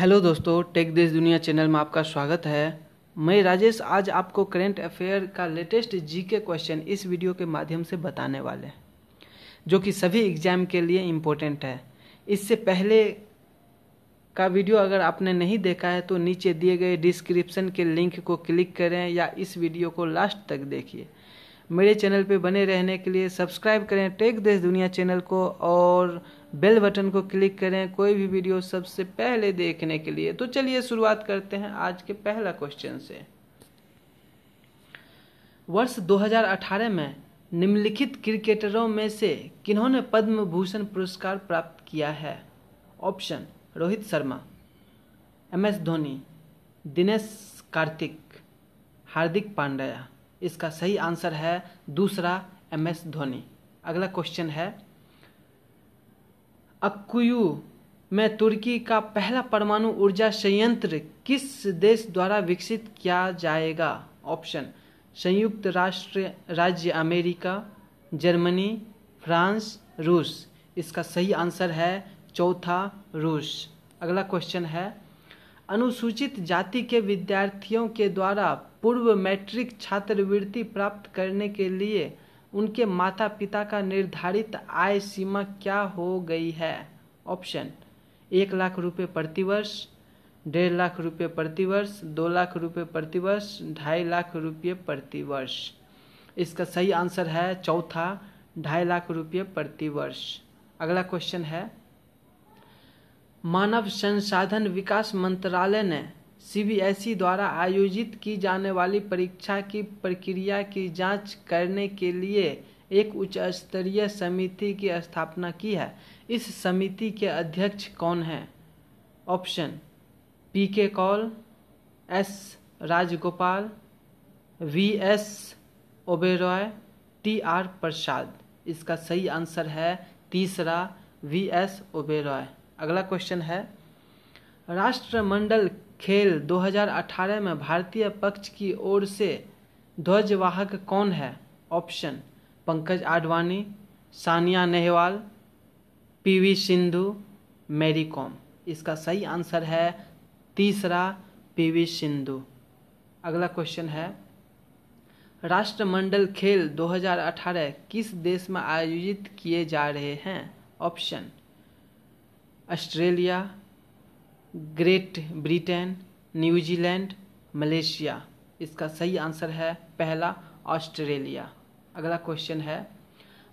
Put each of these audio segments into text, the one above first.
Hello दोस्तों, take देश दुनिया चैनल में आपका स्वागत है। मैं राजेश आज आपको करेंट अफेयर का लेटेस्ट जीके क्वेश्चन इस वीडियो के माध्यम से बताने वाले हैं, जो कि सभी एग्ज़ाम के लिए इम्पोर्टेंट है। इससे पहले का वीडियो अगर आपने नहीं देखा है तो नीचे दिए गए डिस्क्रिप्शन के लिंक को क्लिक करें या इस वीडियो को लास्ट तक देखिए। मेरे चैनल पे बने रहने के लिए सब्सक्राइब करें, टेक देश दुनिया चैनल को और बेल बटन को क्लिक करें कोई भी वीडियो सबसे पहले देखने के लिए। तो चलिए शुरुआत करते हैं आज के पहला क्वेश्चन से। वर्ष 2018 में निम्नलिखित क्रिकेटरों में से किन्होंने पद्म भूषण पुरस्कार प्राप्त किया है? Option, Rohit Sharma, M S Dhoni, Dinesh Karthik, Hardik Pandya. इसका सही आंसर है दूसरा एम एस धोनी। अगला क्वेश्चन है, अक्कुयू में तुर्की का पहला परमाणु ऊर्जा संयंत्र किस देश द्वारा विकसित किया जाएगा? ऑप्शन, संयुक्त राष्ट्र, राज्य अमेरिका, जर्मनी, फ्रांस, रूस। इसका सही आंसर है चौथा रूस। अगला क्वेश्चन है अनुसूचित जाति के विद्यार्थियों के द्वारा पूर्व मैट्रिक छात्रवृत्ति प्राप्त करने के लिए उनके माता पिता का निर्धारित आय सीमा क्या हो गई है? ऑप्शन, एक लाख रुपये प्रतिवर्ष डेढ़ लाख रुपये प्रतिवर्ष दो लाख रुपये प्रतिवर्ष ढाई लाख रुपये प्रतिवर्ष इसका सही आंसर है चौथा, ढाई लाख रुपये प्रतिवर्ष अगला क्वेश्चन है मानव संसाधन विकास मंत्रालय ने सीबीएसई द्वारा आयोजित की जाने वाली परीक्षा की प्रक्रिया की जाँच करने के लिए एक उच्च स्तरीय समिति की स्थापना की है। इस समिति के अध्यक्ष कौन हैं? Option P K Kaul S Rajgopal V S Oberoi T R Prasad इसका सही आंसर है तीसरा वी एस ओबेरॉय अगला क्वेश्चन है, राष्ट्रमंडल खेल 2018 में भारतीय पक्ष की ओर से ध्वजवाहक कौन है? Option Pankaj Advani, Saniya Nehwal PV Sindhu, Mary Kom. इसका सही आंसर है तीसरा पीवी सिंधु। अगला क्वेश्चन है, राष्ट्रमंडल खेल 2018 किस देश में आयोजित किए जा रहे हैं? Option Australia, Great Britain New Zealand Malaysia. इसका सही आंसर है पहला ऑस्ट्रेलिया। अगला क्वेश्चन है,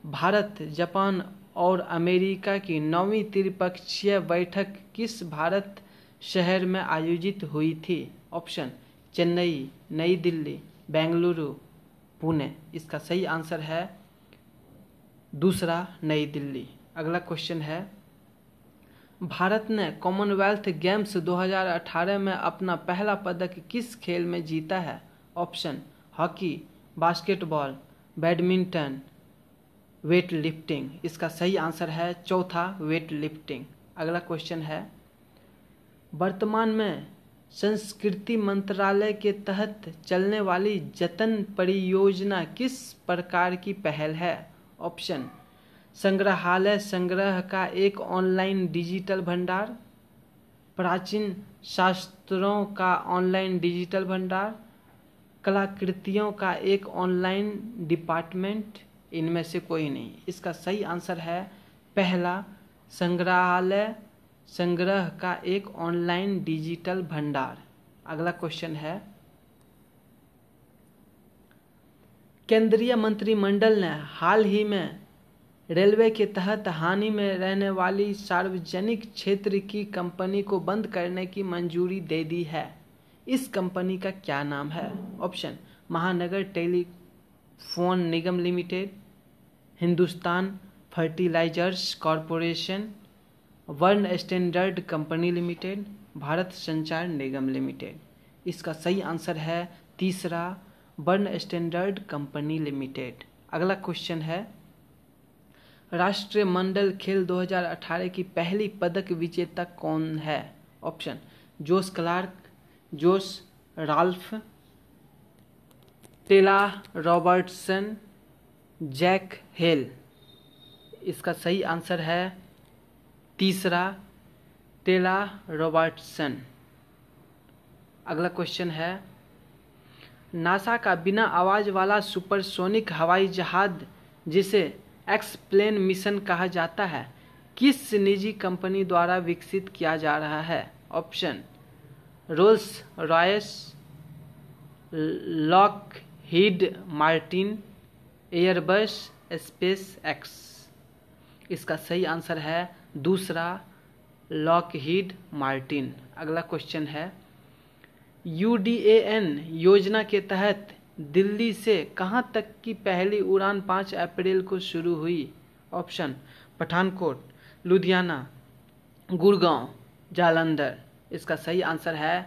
भारत, जापान और अमेरिका की नौवीं त्रिपक्षीय बैठक किस भारत शहर में आयोजित हुई थी? ऑप्शन, चेन्नई, नई दिल्ली, बेंगलुरु, पुणे। इसका सही आंसर है, दूसरा नई दिल्ली। अगला क्वेश्चन है भारत ने कॉमनवेल्थ गेम्स 2018 में अपना पहला पदक किस खेल में जीता है? Option, hockey, basketball, badminton weight lifting इसका सही आंसर है चौथा वेट लिफ्टिंग अगला क्वेश्चन है, वर्तमान में संस्कृति मंत्रालय के तहत चलने वाली जतन परियोजना किस प्रकार की पहल है? ऑप्शन संग्रहालय संग्रह का एक ऑनलाइन डिजिटल भंडार, प्राचीन शास्त्रों का ऑनलाइन डिजिटल भंडार, कलाकृतियों का एक ऑनलाइन डिपार्टमेंट इनमें से कोई नहीं। इसका सही आंसर है, पहला संग्रहालय संग्रह का एक ऑनलाइन डिजिटल भंडार। अगला क्वेश्चन है, केंद्रीय मंत्रिमंडल ने हाल ही में रेलवे के तहत हानि में रहने वाली सार्वजनिक क्षेत्र की कंपनी को बंद करने की मंजूरी दे दी है। इस कंपनी का क्या नाम है? Option, Mahanagar Telephone Nigam Limited, Hindustan Fertilizers Corporation, Burn Standard Company Limited, Bharat Sanchar Nigam Limited. इसका सही आंसर है तीसरा, वर्ण स्टैंडर्ड कंपनी लिमिटेड। अगला क्वेश्चन है राष्ट्रीय मंडल खेल 2018 की पहली पदक विजेता कौन है? Option Jos Clark Jos Ralph, Tayla Robertson, Jack Hale. इसका सही आंसर है तीसरा, टेला रॉबर्टसन। अगला क्वेश्चन है, नासा का बिना आवाज़ वाला सुपरसोनिक हवाई जहाज़, जिसे एक्सप्लेन मिशन कहा जाता है। किस निजी कंपनी द्वारा विकसित किया जा रहा है? Option, Rolls Royce Lockheed Martin, Airbus, SpaceX. इसका सही आंसर है दूसरा लॉक हीड मार्टिन। अगला क्वेश्चन है यूडीएएन योजना के तहत दिल्ली से कहाँ तक की पहली उड़ान पाँच अप्रैल को शुरू हुई? ऑप्शन, पठानकोट, लुधियाना, गुड़गांव, जालंधर। इसका सही आंसर है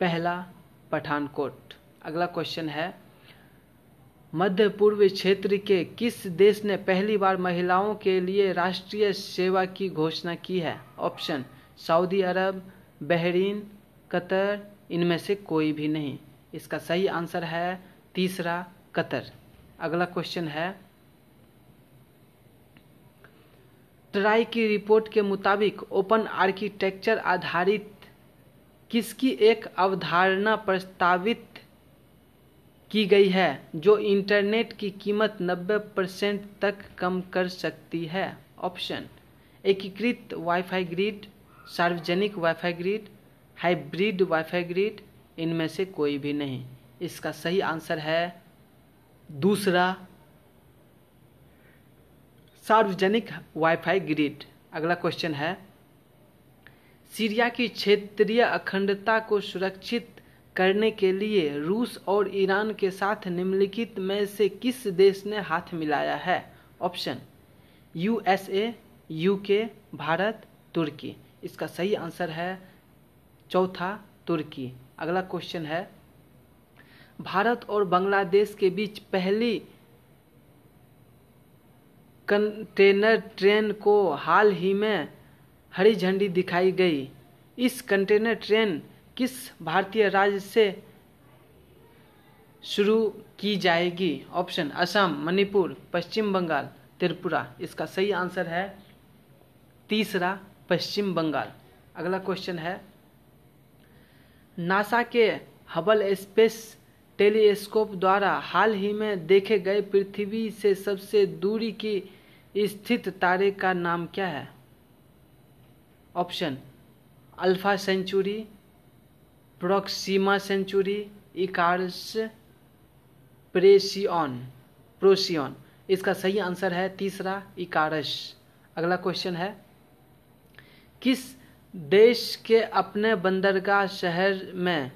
पहला पठानकोट। अगला क्वेश्चन है, मध्य पूर्व क्षेत्र के किस देश ने पहली बार महिलाओं के लिए राष्ट्रीय सेवा की घोषणा की है? Option, Saudi Arab, Bahrain, Qatar, इनमें से कोई भी नहीं। इसका सही आंसर है तीसरा कतर। अगला क्वेश्चन है, ट्राई की रिपोर्ट के मुताबिक ओपन आर्किटेक्चर आधारित किसकी एक अवधारणा प्रस्तावित की गई है, जो इंटरनेट की कीमत 90 परसेंट तक कम कर सकती है? ऑप्शन, एकीकृत वाईफाई ग्रिड, सार्वजनिक WiFi grid, hybrid WiFi grid इनमें से कोई भी नहीं। इसका सही आंसर है दूसरा सार्वजनिक वाईफाई ग्रिड। अगला क्वेश्चन है, सीरिया की क्षेत्रीय अखंडता को सुरक्षित करने के लिए रूस और ईरान के साथ निम्नलिखित में से किस देश ने हाथ मिलाया है? ऑप्शन, यूएसए, यूके, भारत, तुर्की। इसका सही आंसर है चौथा तुर्की। अगला क्वेश्चन है, भारत और बांग्लादेश के बीच पहली कंटेनर ट्रेन को हाल ही में हरी झंडी दिखाई गई। इस कंटेनर ट्रेन किस भारतीय राज्य से शुरू की जाएगी? ऑप्शन असम मणिपुर पश्चिम बंगाल, त्रिपुरा। इसका सही आंसर है तीसरा पश्चिम बंगाल। अगला क्वेश्चन है नासा के हबल स्पेस टेलीस्कोप द्वारा हाल ही में देखे गए पृथ्वी से सबसे दूरी की स्थित तारे का नाम क्या है? Option, Alpha Centauri, Proxima Centauri, Icarus, Procyon, Procyon. इसका सही आंसर है तीसरा इकारस। अगला क्वेश्चन है, किस देश के अपने बंदरगाह शहर में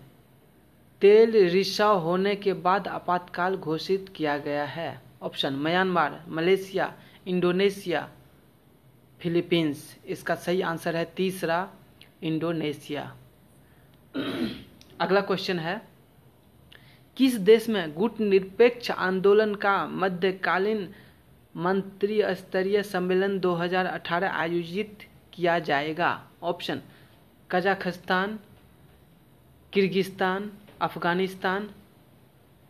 तेल रिसाव होने के बाद आपातकाल घोषित किया गया है। Option, Myanmar, Malaysia, Indonesia, Philippines. इसका सही आंसर है तीसरा, इंडोनेशिया। अगला क्वेश्चन है, किस देश में गुट निरपेक्ष आंदोलन का मध्यकालीन मंत्री स्तरीय सम्मेलन 2018 आयोजित किया जाएगा। Option, Kazakhstan, Kyrgyzstan, Afghanistan,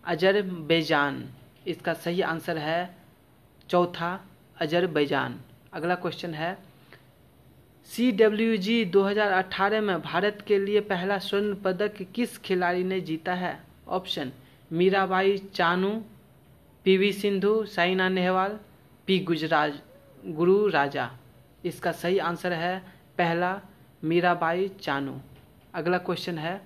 Azerbaijan. इसका सही आंसर है चौथा, अजरबैजान। अगला क्वेश्चन है सी डब्ल्यू जी दो हज़ार अठारह में भारत के लिए पहला स्वर्ण पदक किस खिलाड़ी ने जीता है? Option, Mirabai Chanu PV Sindhu, Saina Nehwal, P Gujraj, Guru Raja. इसका सही आंसर है पहला, मीराबाई चानू। अगला क्वेश्चन है,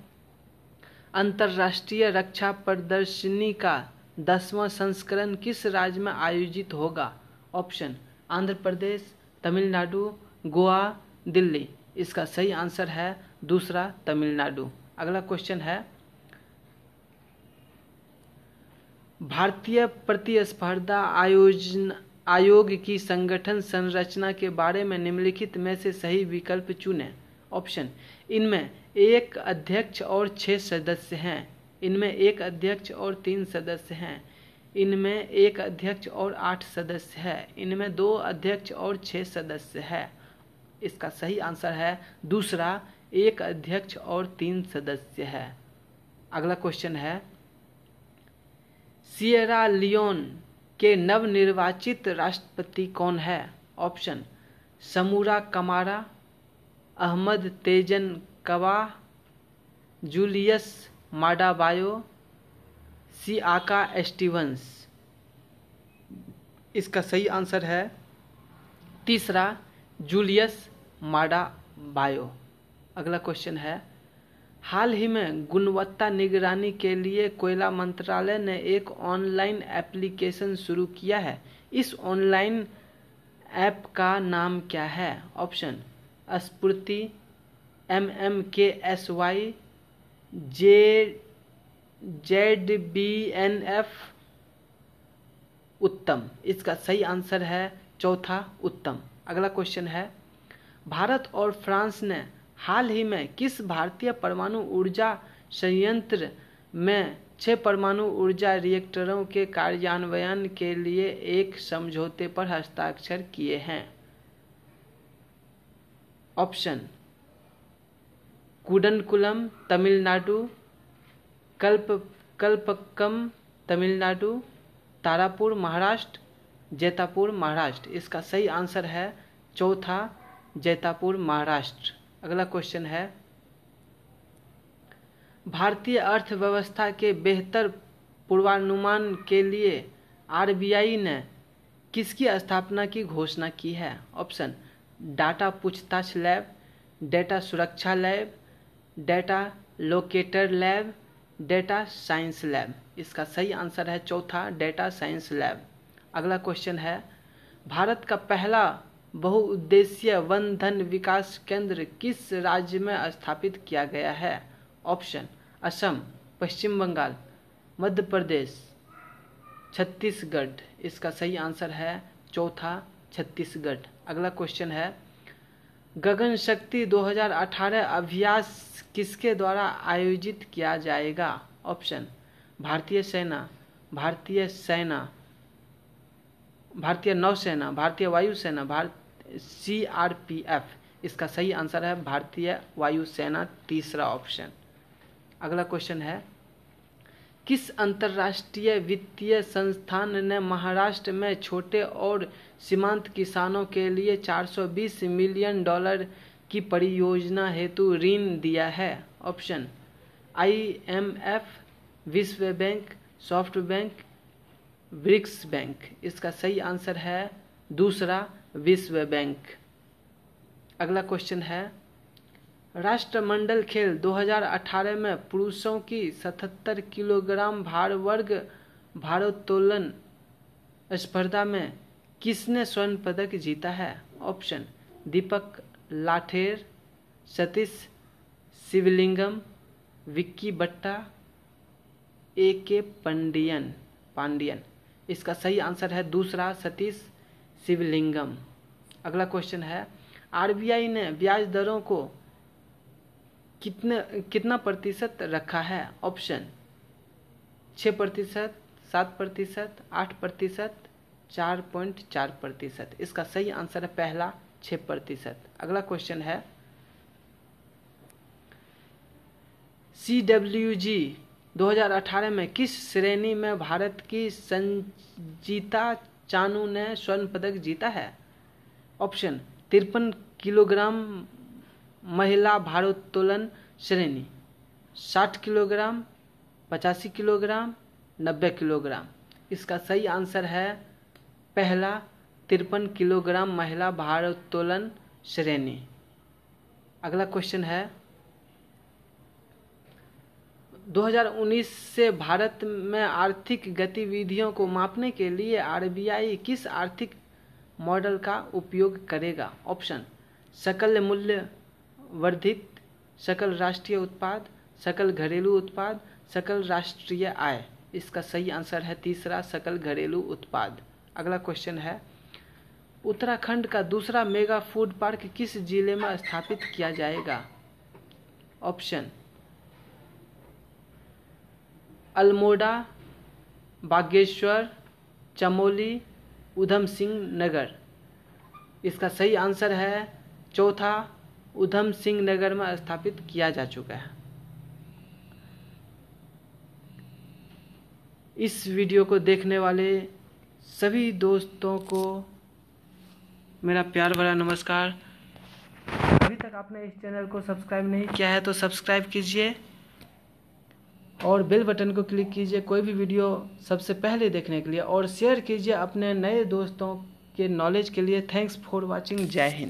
अंतर्राष्ट्रीय रक्षा प्रदर्शनी का दसवां संस्करण किस राज्य में आयोजित होगा? ऑप्शन आंध्र प्रदेश, तमिलनाडु, गोवा, दिल्ली। इसका सही आंसर है दूसरा, तमिलनाडु। अगला क्वेश्चन है, भारतीय प्रतिस्पर्धा आयोजन आयोग की संगठन संरचना के बारे में निम्नलिखित में से सही विकल्प चुनें। ऑप्शन, इनमें एक अध्यक्ष और छः सदस्य हैं। इनमें एक अध्यक्ष और तीन सदस्य हैं। इनमें एक अध्यक्ष और आठ सदस्य है। इनमें दो अध्यक्ष और छः सदस्य है। इसका सही आंसर है दूसरा, एक अध्यक्ष और तीन सदस्य है। अगला क्वेश्चन है सियरा लियोन के नवनिर्वाचित राष्ट्रपति कौन है? ऑप्शन, समूरा कमारा, अहमद तेजन कवा, जूलियस माडाबायो सिआका स्टीवंस इसका सही आंसर है, तीसरा, जूलियस माडाबायो। अगला क्वेश्चन है हाल ही में गुणवत्ता निगरानी के लिए कोयला मंत्रालय ने एक ऑनलाइन एप्लीकेशन शुरू किया है। इस ऑनलाइन ऐप का नाम क्या है? Option, SFURTI, M M K S Y, J Z B N F Uttam. इसका सही आंसर है चौथा उत्तम। अगला क्वेश्चन है, भारत और फ्रांस ने हाल ही में किस भारतीय परमाणु ऊर्जा संयंत्र में छह परमाणु ऊर्जा रिएक्टरों के कार्यान्वयन के लिए एक समझौते पर हस्ताक्षर किए हैं? ऑप्शन, कुडनकुलम, तमिलनाडु, कल्प कल्पक्कम तमिलनाडु, तारापुर, महाराष्ट्र, जैतापुर, महाराष्ट्र। इसका सही आंसर है चौथा, जैतापुर, महाराष्ट्र। अगला क्वेश्चन है, भारतीय अर्थव्यवस्था के बेहतर पूर्वानुमान के लिए आरबीआई ने किसकी स्थापना की घोषणा की है? ऑप्शन डाटा पूछताछ लैब, डेटा सुरक्षा lab, data locator lab, data science lab. इसका सही आंसर है चौथा, डेटा साइंस लैब। अगला क्वेश्चन है, भारत का पहला बहुउद्देशीय वन धन विकास केंद्र किस राज्य में स्थापित किया गया है? ऑप्शन, असम, पश्चिम बंगाल, मध्य प्रदेश, छत्तीसगढ़। इसका सही आंसर है चौथा छत्तीसगढ़। अगला क्वेश्चन है, गगन शक्ति 2018 अभ्यास किसके द्वारा आयोजित किया जाएगा? ऑप्शन, भारतीय सेना भारतीय सेना, भारतीय नौसेना, भारतीय वायुसेना, Bharat C R P F इसका सही आंसर है भारतीय वायुसेना तीसरा ऑप्शन। अगला क्वेश्चन है, किस अंतर्राष्ट्रीय वित्तीय संस्थान ने महाराष्ट्र में छोटे और सीमांत किसानों के लिए 420 मिलियन डॉलर की परियोजना हेतु ऋण दिया है? ऑप्शन आईएमएफ विश्व bank, soft bank, BRICS bank. इसका सही आंसर है दूसरा विश्व बैंक। अगला क्वेश्चन है, राष्ट्रमंडल खेल 2018 में पुरुषों की 77 किलोग्राम भार वर्ग भारोत्तोलन स्पर्धा में किसने स्वर्ण पदक जीता है? Option Deepak Lather, Satish Sivalingam, Vicky Batta, A K Pandian. Pandian. इसका सही आंसर है दूसरा सतीश शिवलिंगम। अगला क्वेश्चन है आरबीआई ने ब्याज दरों को कितने, कितना प्रतिशत रखा है? ऑप्शन छः प्रतिशत, सात प्रतिशत, आठ प्रतिशत, चार पॉइंट चार प्रतिशत। इसका सही आंसर है पहला छः प्रतिशत। अगला क्वेश्चन है सी डब्ल्यू जी 2018 में किस श्रेणी में भारत की संजीता चानू ने स्वर्ण पदक जीता है। ऑप्शन, तिरपन किलोग्राम महिला भारोत्तोलन श्रेणी, साठ किलोग्राम, पचासी किलोग्राम, नब्बे किलोग्राम। इसका सही आंसर है पहला तिरपन किलोग्राम महिला भारोत्तोलन श्रेणी। अगला क्वेश्चन है 2019 से भारत में आर्थिक गतिविधियों को मापने के लिए आरबीआई किस आर्थिक मॉडल का उपयोग करेगा? ऑप्शन, सकल मूल्य वर्धित, सकल राष्ट्रीय उत्पाद, सकल घरेलू उत्पाद, सकल राष्ट्रीय आय। इसका सही आंसर है तीसरा, सकल घरेलू उत्पाद। अगला क्वेश्चन है, उत्तराखंड का दूसरा मेगा फ़ूड पार्क किस ज़िले में स्थापित किया जाएगा? ऑप्शन अल्मोड़ा, बागेश्वर, चमोली उधम सिंह नगर। इसका सही आंसर है चौथा उधम सिंह नगर में स्थापित किया जा चुका है। इस वीडियो को देखने वाले सभी दोस्तों को मेरा प्यार भरा नमस्कार। अभी तक आपने इस चैनल को सब्सक्राइब नहीं किया है तो सब्सक्राइब कीजिए। और बेल बटन को क्लिक कीजिए कोई भी वीडियो सबसे पहले देखने के लिए और शेयर कीजिए अपने नए दोस्तों के नॉलेज के लिए। थैंक्स फॉर वॉचिंग जय हिंद